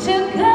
to come.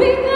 We.